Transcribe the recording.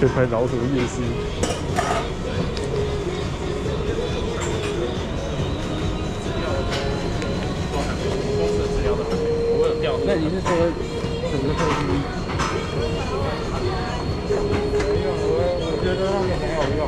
这拍老鼠夜市。那你是说整个特区？没有，我我觉得那个很好用。